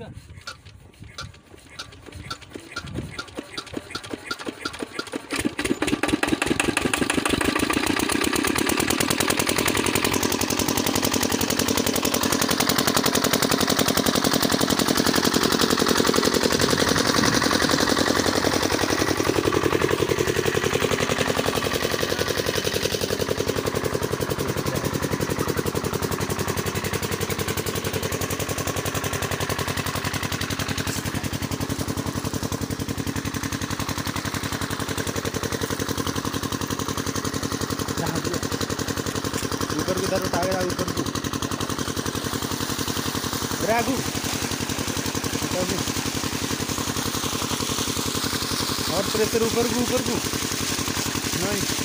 Here we go. ऊपर उठा तरफ़ टायर आ ऊपर आगू आगू और प्रेशर ऊपर को ऊपर को। नहीं।